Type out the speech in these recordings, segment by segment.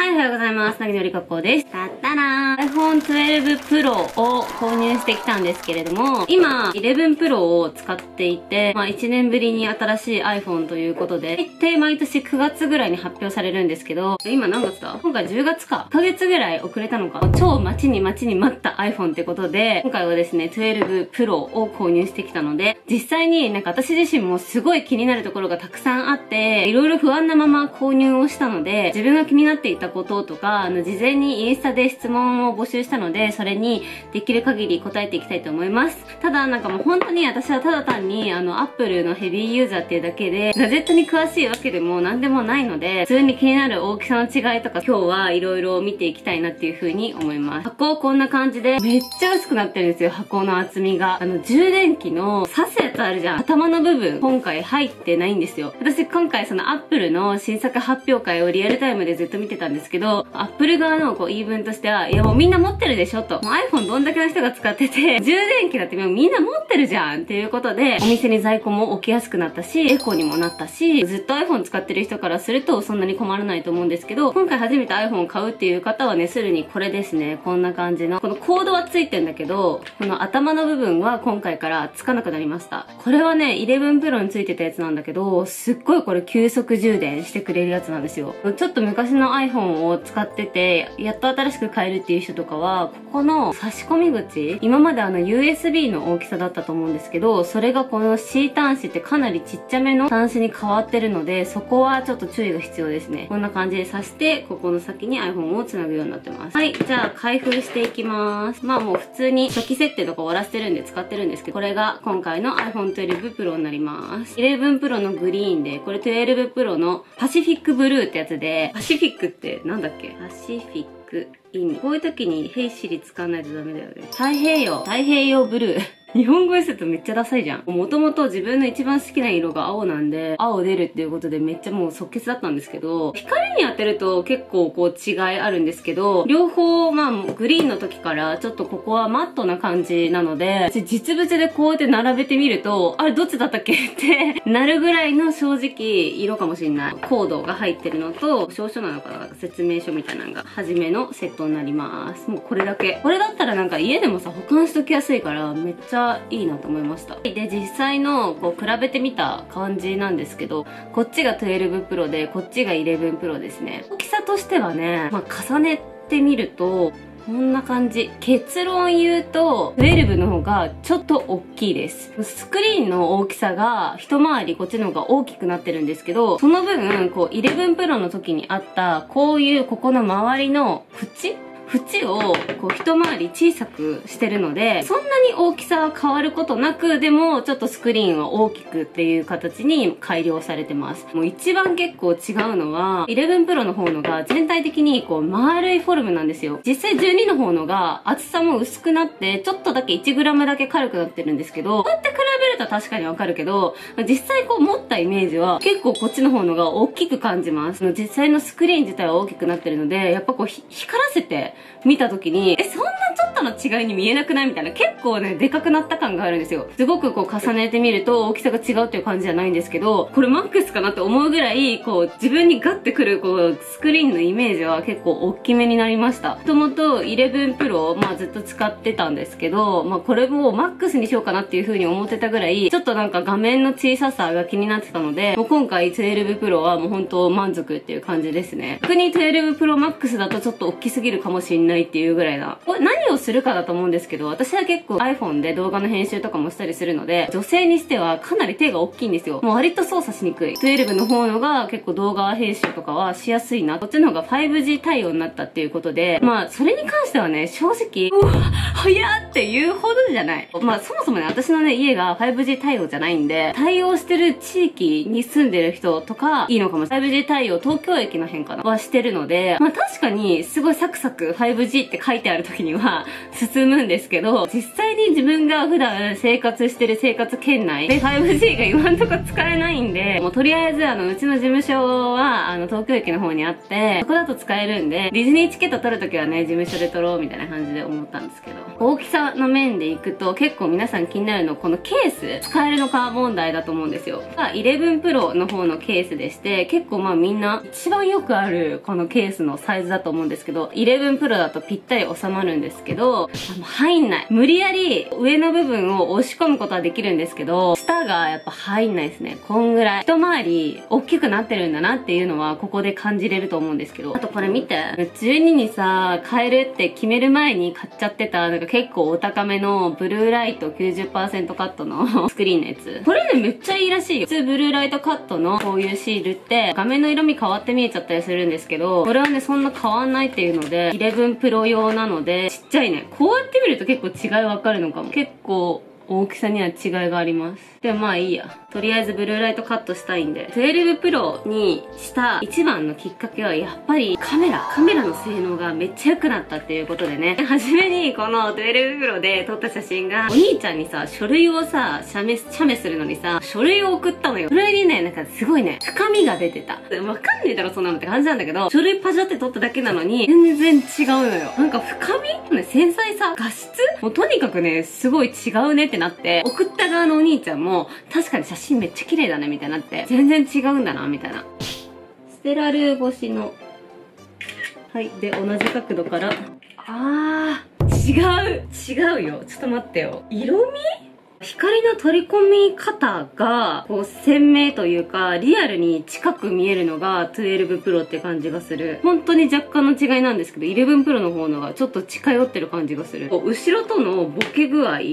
はい、おはようございます。なぎのりかこです。たったな iPhone 12 Pro を購入してきたんですけれども、今、11 Pro を使っていて、まあ1年ぶりに新しい iPhone ということで、大体毎年9月ぐらいに発表されるんですけど、今何月だ？今回10月か。1ヶ月ぐらい遅れたのか。超待ちに待ちに待った iPhone ってことで、今回はですね、12 Pro を購入してきたので、実際になんか私自身もすごい気になるところがたくさんあって、いろいろ不安なまま購入をしたので、自分が気になっていたこととか、あの、事前にインスタで質問を募集したので、それにできる限り答えていきたいと思います。ただ、なんかもう本当に私はただ単に、あの、アップルのヘビーユーザーっていうだけで、ガジェットに詳しいわけでも何でもないので、普通に気になる大きさの違いとか、今日はいろいろ見ていきたいなっていう風に思います。箱こんな感じで、めっちゃ薄くなってるんですよ、箱の厚みが。あの、充電器の刺すやつあるじゃん。頭の部分、今回入ってないんですよ。私今回そのアップルの新作発表会をリアルタイムでずっと見てたんですけど、アップル側のこう言い分としては、いやもうみんな持ってるでしょと。もう iPhone どんだけの人が使ってて、充電器だってみんな持ってるじゃんっていうことで、お店に在庫も置きやすくなったし、エコにもなったし、ずっと iPhone 使ってる人からするとそんなに困らないと思うんですけど、今回初めて iPhone を買うっていう方はね、するにこれですね。こんな感じの。このコードはついてんだけど、この頭の部分は今回からつかなくなりました。これはね、11 Pro についてたやつなんだけど、すっごいこれ急速充電してくれるやつなんですよ。ちょっと昔の iPhone を使ってて、やっと新しく買えるっていう人とかは、ここの差し込み口、今まであの USB の大きさだったと思うんですけど、それがこの C 端子ってかなりちっちゃめの端子に変わってるので、そこはちょっと注意が必要ですね。こんな感じで挿して、ここの先に iPhone を繋ぐようになってます。はい、じゃあ開封していきます。まあもう普通に初期設定とか終わらせてるんで使ってるんですけど、これが今回の iPhone 12 Pro になります。11 Pro のグリーンで、これ12 Pro のパシフィックブルーってやつで、パシフィックってなんだっけ？パシフィックく意味。こういう時に、ヘイシリ使わないとダメだよね。太平洋、太平洋ブルー。日本語でするとめっちゃダサいじゃん。もともと自分の一番好きな色が青なんで、青出るっていうことでめっちゃもう即決だったんですけど、光に当てると結構こう違いあるんですけど、両方まあグリーンの時からちょっとここはマットな感じなので、実物でこうやって並べてみると、あれどっちだったっけってなるぐらいの正直色かもしんない。コードが入ってるのと、証書なのかな説明書みたいなのが初めのセットになります。もうこれだけ。これだったらなんか家でもさ、保管しときやすいからめっちゃゃいいなと思いましたで実際のこう比べてみた感じなんですけどこっちが12 Pro でこっちが11 Pro ですね大きさとしてはね、まあ、重ねてみるとこんな感じ。結論言うと、12の方がちょっと大きいです。スクリーンの大きさが一回りこっちの方が大きくなってるんですけど、その分、こう11 Pro の時にあった、こういうここの周りの縁縁をこう一回り小さくしてるので、そんなに大きさは変わることなく、でもちょっとスクリーンは大きくっていう形に改良されてます。もう一番結構違うのは、11 Pro の方のが全体的にこう丸いフォルムなんですよ。実際12の方のが厚さも薄くなって、ちょっとだけ 1g だけ軽くなってるんですけど、こうやって比ると確かにわかるけど、実際こう持ったイメージは結構こっちの方のが大きく感じます。実際のスクリーン自体は大きくなってるので、やっぱこう光らせて見た時に、え、そんなとの違いに見えなくない？みたいな、結構ね、でかくなった感があるんですよ。すごくこう重ねてみると大きさが違うっていう感じじゃないんですけど、これマックスかなって思うぐらい、こう自分にガッてくるこうスクリーンのイメージは結構大きめになりました。もともと11 Pro、まあずっと使ってたんですけど、まあこれもマックスにしようかなっていう風に思ってたぐらい、ちょっとなんか画面の小ささが気になってたので、もう今回12 Pro はもう本当満足っていう感じですね。逆に12 Pro Max だとちょっと大きすぎるかもしんないっていうぐらいな。これ何をすするかだと思うんですけど、私は結構 iPhone で動画の編集とかもしたりするので、女性にしてはかなり手が大きいんですよ。もう割と操作しにくい。12の方のが結構動画編集とかはしやすいな。こっちの方が 5G 対応になったっていうことで、まあそれに関してはね、正直、うわ、早っていうほどじゃない。まあそもそもね、私のね、家が 5G 対応じゃないんで、対応してる地域に住んでる人とか、いいのかもしれない。5G 対応、東京駅の辺かなはしてるので、まあ確かに、すごいサクサク 5G って書いてある時には、進むんですけど、実際に自分が普段生活してる生活圏内で 5G が今んとこ使えないんで、もうとりあえずあの、うちの事務所は、あの、東京駅の方にあって、そこだと使えるんで、ディズニーチケット取るときはね、事務所で取ろうみたいな感じで思ったんですけど、大きさの面でいくと結構皆さん気になるのこのケース使えるのか問題だと思うんですよ。11 Pro の方のケースでして、結構まあみんな一番よくあるこのケースのサイズだと思うんですけど、11 Pro だとぴったり収まるんですけど、入んない。無理やり上の部分を押し込むことはできるんですけど、下がやっぱ入んないですね。こんぐらい。一回り大きくなってるんだなっていうのはここで感じれると思うんですけど。あとこれ見て。12にさ、変えるって決める前に買っちゃってた、なんか結構お高めのブルーライト90%カットの スクリーンのやつ。これねめっちゃいいらしいよ。普通ブルーライトカットのこういうシールって画面の色味変わって見えちゃったりするんですけど、これはねそんな変わんないっていうので、11 Pro 用なので、ちっちゃいね。こうやって見ると結構違いわかるのかも。結構大きさには違いがあります。でもまあいいや。とりあえずブルーライトカットしたいんで。12 Pro にした一番のきっかけはやっぱりカメラ。カメラの性能がめっちゃ良くなったっていうことでね。はじめにこの12 Pro で撮った写真が、お兄ちゃんにさ、書類をさ、写メ、写メするのにさ、書類を送ったのよ。それにね、なんかすごいね、深みが出てた。わかんねえだろ、そんなのって感じなんだけど、書類パジャって撮っただけなのに、全然違うのよ。なんか深み？ね、繊細さ？画質？もうとにかくね、すごい違うねってなって、送った側のお兄ちゃんも、確かに写足めっちゃ綺麗だねみたいになって、全然違うんだな、みたいな。ステラル越しの、はい。で、同じ角度から、あー、違う違うよ。ちょっと待ってよ。色味光の取り込み方が、こう、鮮明というか、リアルに近く見えるのが12 Pro って感じがする。本当に若干の違いなんですけど、11 Pro の方のがちょっと近寄ってる感じがする。後ろとのボケ具合、境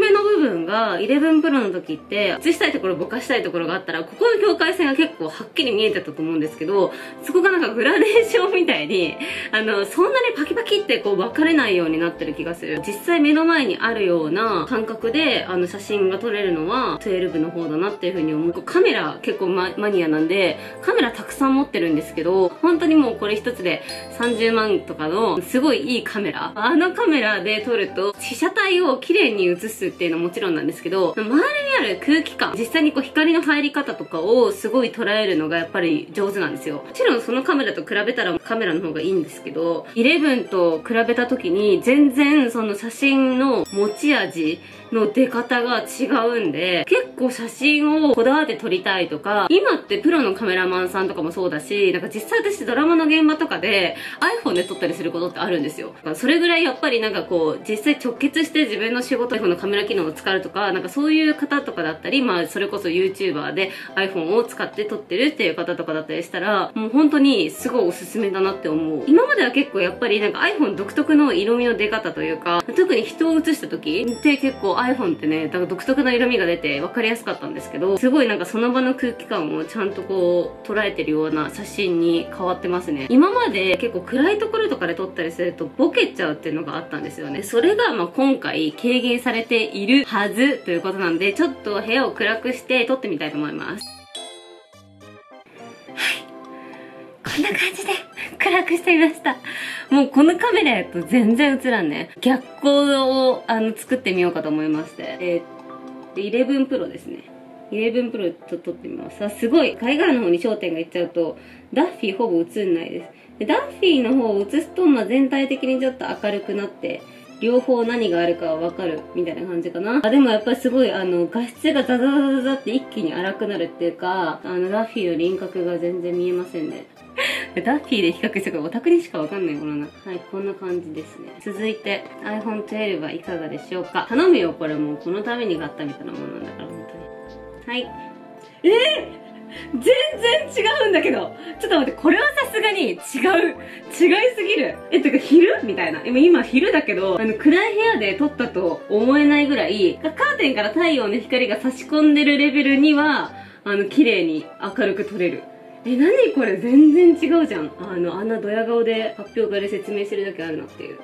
目の部分が11 Pro の時って、映したいところ、ぼかしたいところがあったら、ここの境界線が結構はっきり見えてたと思うんですけど、そこがなんかグラデーションみたいに、あの、そんなにパキパキってこう分かれないようになってる気がする。実際目の前にあるような感覚で、あの、写真が撮れるのは12の方だなっていう風に思う。カメラ結構ママニアなんで、カメラたくさん持ってるんですけど、本当にもうこれ一つで30万とかのすごいいいカメラ。あのカメラで撮ると被写体を綺麗に写すっていうのはもちろんなんですけど、周りにある空気感、実際にこう光の入り方とかをすごい捉えるのがやっぱり上手なんですよ。もちろんそのカメラと比べたらカメラの方がいいんですけど、11と比べた時に全然その写真の持ち味の出方が違うんで、結構写真をこだわって撮りたいとか、今ってプロのカメラマンさんとかもそうだし、なんか実際私ドラマの現場とかで iPhone で撮ったりすることってあるんですよ。それぐらいやっぱりなんかこう、実際直結して自分の仕事 iPhone のカメラ機能を使うとか、なんかそういう方とかだったり、まあそれこそ YouTuber で iPhone を使って撮ってるっていう方とかだったりしたら、もう本当にすごいおすすめだなって思う。今までは結構やっぱりなんか iPhone 独特の色味の出方というか、特に人を写した時って結構 iPhone ってね、だから独特な色味が出て分かりやすかったんですけど、すごいなんかその場の空気感をちゃんとこう捉えてるような写真に変わってますね。今まで結構暗いところとかで撮ったりするとボケちゃうっていうのがあったんですよね。それがまあ今回軽減されているはずということなんで、ちょっと部屋を暗くして撮ってみたいと思います。はいこんな感じ暗くしてみました。もうこのカメラやと全然映らんね。逆光をあの作ってみようかと思いまして。えー、11 Pro ですね。11 Pro と撮ってみます。あ、すごい。貝殻の方に焦点がいっちゃうと、ダッフィーほぼ映んないです。でダッフィーの方を映すと、まあ、全体的にちょっと明るくなって、両方何があるかわかるみたいな感じかな。あ、でもやっぱりすごいあの画質がザザザザザって一気に荒くなるっていうか、あのダッフィーの輪郭が全然見えませんね。ダッフィーで比較してオタクにしかわかんないものな。はい、こんな感じですね。続いて iPhone 12はいかがでしょうか頼むよ、これもうこのために買ったみたいなものなんだから、本当に。はい。えー全然違うんだけど。ちょっと待って、これはさすがに違う。違いすぎる。え、てか昼？みたいな。今、今昼だけど、あの、暗い部屋で撮ったと思えないぐらい、カーテンから太陽の光が差し込んでるレベルには、あの、綺麗に明るく撮れる。え、なにこれ？全然違うじゃん。あの、あんなドヤ顔で発表会で説明してるだけあるなっていう。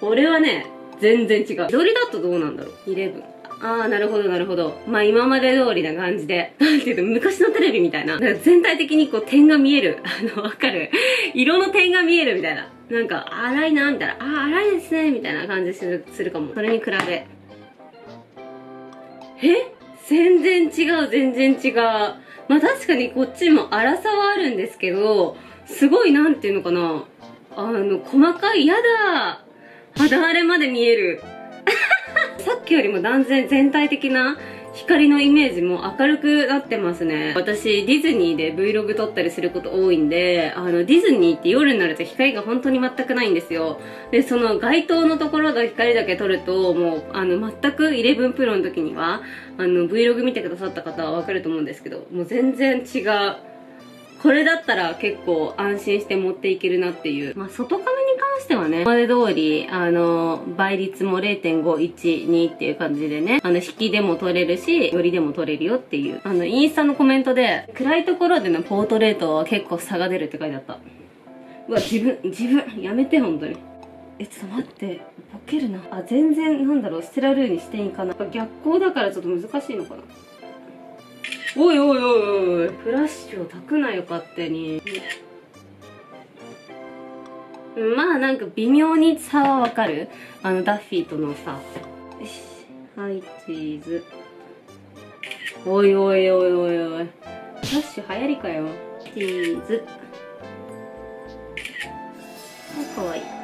これはね、全然違う。緑だとどうなんだろう ?11。ああ、なるほど、なるほど。まあ今まで通りな感じで。なんていうと、昔のテレビみたいな。なんか全体的にこう点が見える。あの、わかる？色の点が見えるみたいな。なんか、荒いな、みたいな。あー、荒いですね、みたいな感じする、するかも。それに比べ。え？全然違う、全然違う。まあ確かにこっちも粗さはあるんですけど、すごいなんていうのかな。あの、細かい、やだ肌荒れまで見える。さっきよりも断然全体的な光のイメージも明るくなってますね。私、ディズニーで Vlog 撮ったりすること多いんで、あの、ディズニーって夜になると光が本当に全くないんですよ。で、その街灯のところの光だけ撮ると、もう、あの、全く11 Pro の時には、あの、Vlog 見てくださった方はわかると思うんですけど、もう全然違う。これだったら結構安心して持っていけるなっていう。まあ、外カメに関してはね、今まで通り、あの、倍率も0.512っていう感じでね、あの、引きでも撮れるし、よりでも撮れるよっていう。あの、インスタのコメントで、暗いところでのポートレートは結構差が出るって書いてあった。うわ、自分、自分、やめて、本当に。え、ちょっと待って、ボケるな。あ、全然、なんだろう、ステラルーにしていいかな。逆光だからちょっと難しいのかな。おいおいおいおいフラッシュを焚くなよ勝手に。まあなんか微妙に差はわかる？あのダッフィーとのさよし。はいチーズ。おいおいおいおいおい。フラッシュ流行りかよチーズ。あかわいい。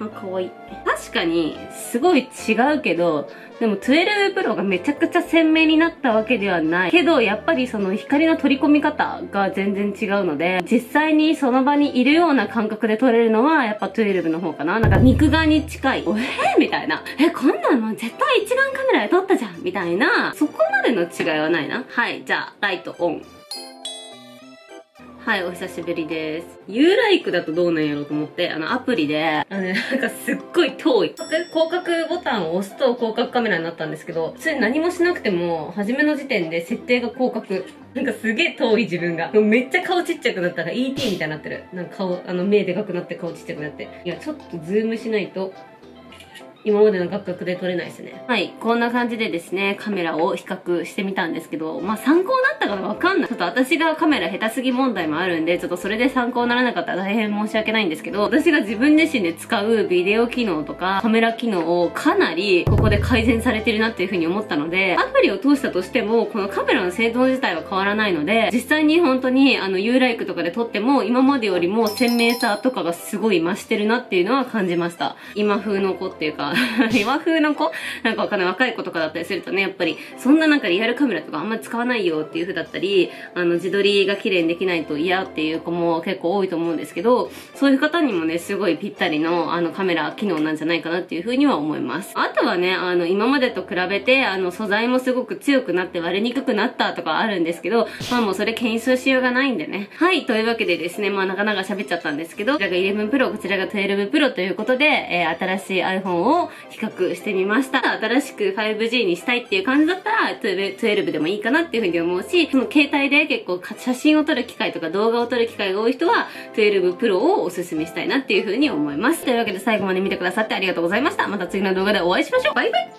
あかわい確かにすごい違うけどでも12 Pro がめちゃくちゃ鮮明になったわけではない。けど、やっぱりその光の取り込み方が全然違うので、実際にその場にいるような感覚で撮れるのは、やっぱ12の方かな。なんか肉眼に近い。えー、みたいな。え、こんなんも絶対一眼カメラで撮ったじゃんみたいな、そこまでの違いはないな。はい、じゃあ、ライトオン。はい、お久しぶりです。 Ulike だとどうなんやろうと思って、あの、アプリで、あのね、なんかすっごい遠い。広角ボタンを押すと広角カメラになったんですけど、それ何もしなくても、初めの時点で設定が広角。なんかすげえ遠い自分が。めっちゃ顔ちっちゃくなったら ET みたいになってる。なんか顔、あの、目でかくなって顔ちっちゃくなって。いや、ちょっとズームしないと、今までの画角で撮れないですね。はい。こんな感じでですね、カメラを比較してみたんですけど、まあ参考になったかわかんない。ちょっと私がカメラ下手すぎ問題もあるんで、ちょっとそれで参考にならなかったら大変申し訳ないんですけど、私が自分自身で使うビデオ機能とかカメラ機能をかなりここで改善されてるなっていう風に思ったので、アプリを通したとしても、このカメラの性能自体は変わらないので、実際に本当にあの U ライクとかで撮っても今までよりも鮮明さとかがすごい増してるなっていうのは感じました。今風の子っていうか 今風の子？なんかわかんない若い子とかだったりするとね、やっぱりそんななんかリアルカメラとかあんまり使わないよっていう風だったり、あの自撮りが綺麗にできないと嫌っていう子も結構多いと思うんですけど、そういう方にもね、すごいぴったりのあのカメラ機能なんじゃないかなっていう風には思います。あとはね、あの今までと比べて、あの素材もすごく強くなって割れにくくなったとかあるんですけど、まあもうそれ検証しようがないんでね。はい、というわけでですね、まあなかなか喋っちゃったんですけど、こちらが11 Pro、こちらが12 Pro ということで、えー、新しい iPhone をを比較してみました。新しく 5G にしたいっていう感じだったら、12でもいいかなっていうふうに思うし、その携帯で結構写真を撮る機会とか動画を撮る機会が多い人は、12 Pro をおすすめしたいなっていうふうに思います。というわけで最後まで見てくださってありがとうございました。また次の動画でお会いしましょう。バイバイ